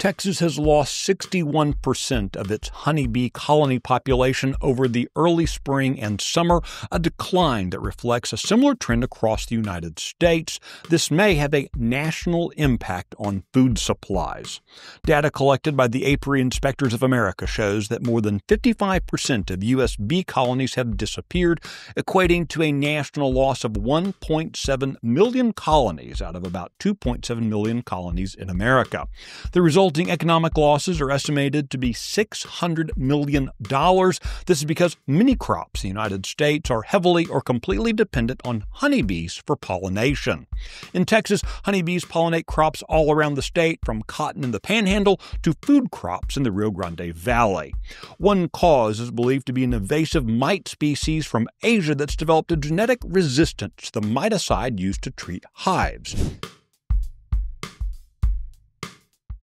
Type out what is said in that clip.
Texas has lost 61% of its honeybee colony population over the early spring and summer, a decline that reflects a similar trend across the United States. This may have a national impact on food supplies. Data collected by the Apiary Inspectors of America shows that more than 55% of U.S. bee colonies have disappeared, equating to a national loss of 1.7 million colonies out of about 2.7 million colonies in America. The result resulting economic losses are estimated to be $600 million. This is because many crops in the United States are heavily or completely dependent on honeybees for pollination. In Texas, honeybees pollinate crops all around the state, from cotton in the panhandle to food crops in the Rio Grande Valley. One cause is believed to be an invasive mite species from Asia that's developed a genetic resistance to the miticide used to treat hives.